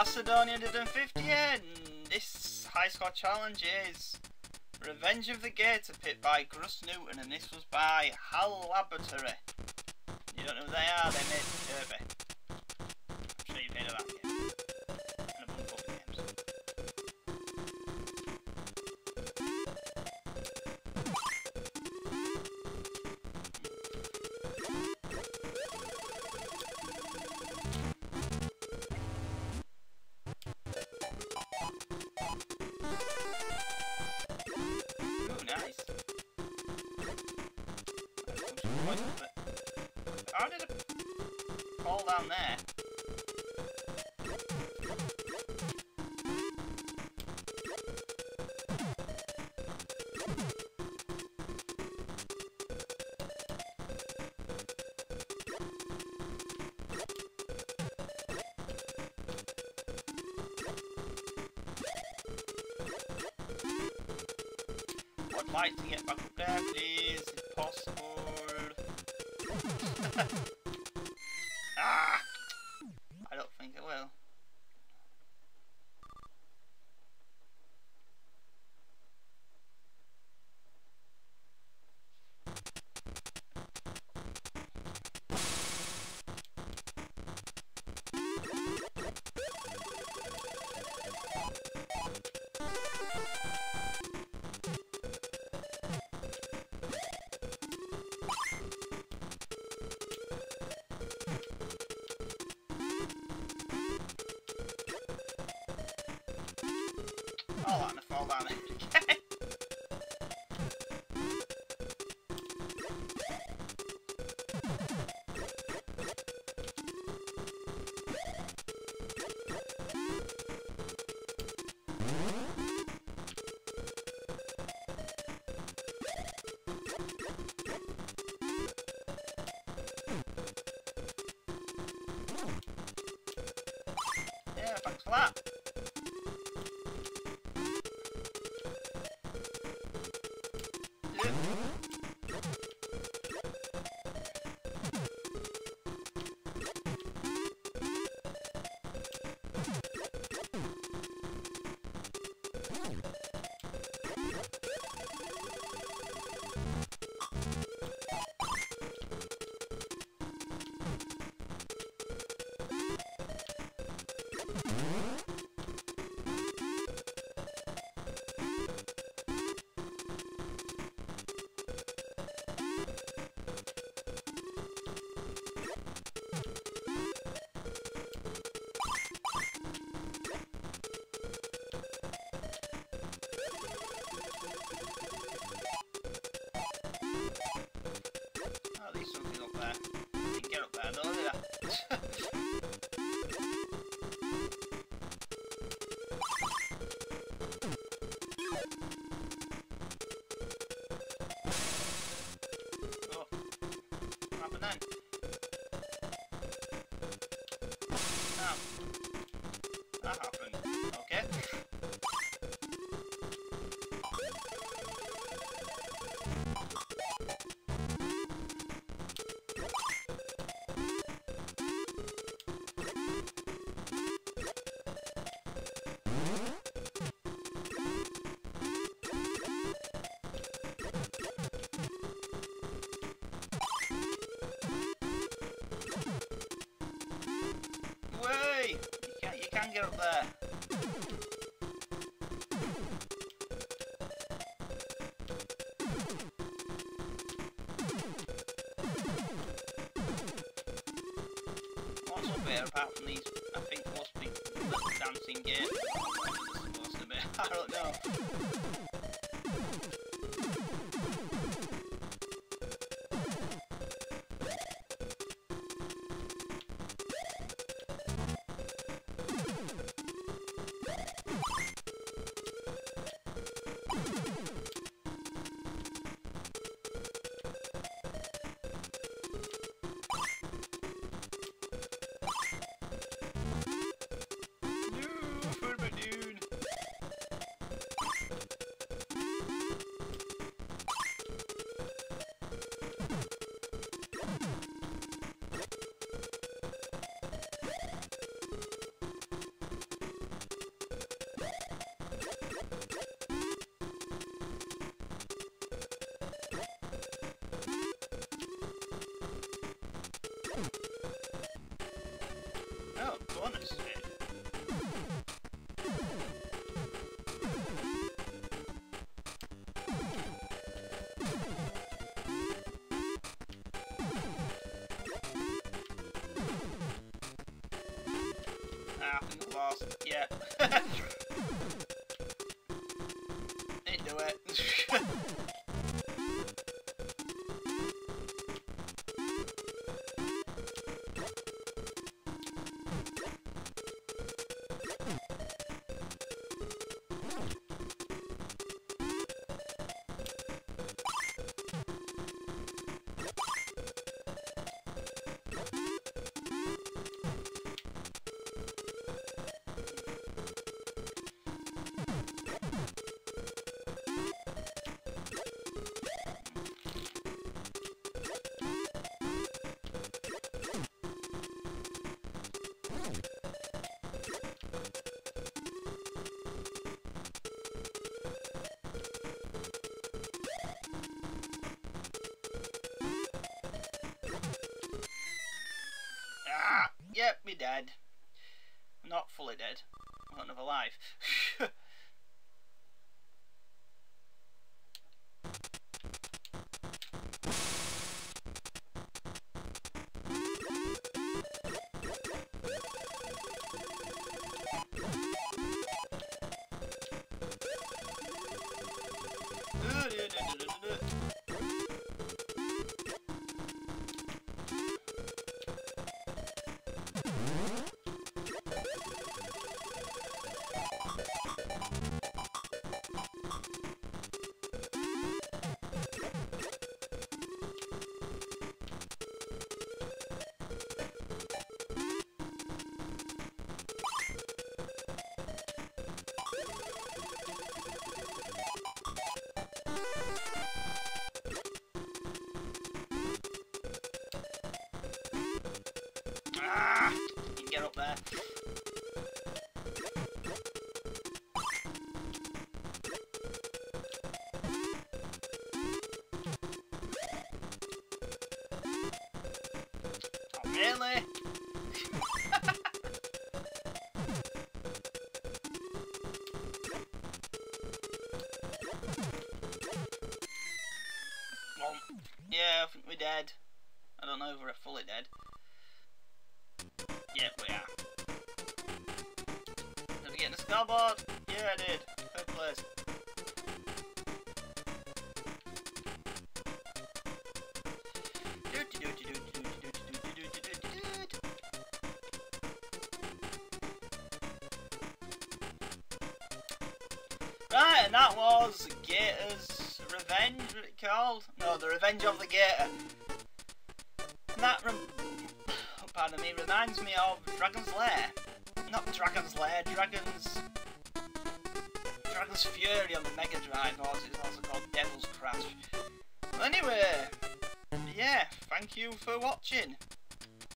Acidonia 150 and this high score challenge is Revenge of the Gator Pit by Gruss Newton and this was by Hal Laboratory. You don't know who they are, they made Kirby. Down there? I'd like to get back up there, please, if possible. Thanks for that. Can, you get up there. Apart from these, I think must be dancing be. I don't know. Ah, lost. Yeah. dead. Not fully dead. I've got another yeah, I think we're dead. I don't know if we're fully dead. Yep, we are. Did we get in the scoreboard? Yeah, I did. Third place. Right, and that was Gator's Revenge, it called? No, the Revenge of the Gator. And that rem oh, pardon me, reminds me of Dragon's Lair. Not Dragon's Lair, Dragon's... Dragon's Fury on the Mega Drive, or it's also called Devil's Crash. Anyway, yeah, thank you for watching.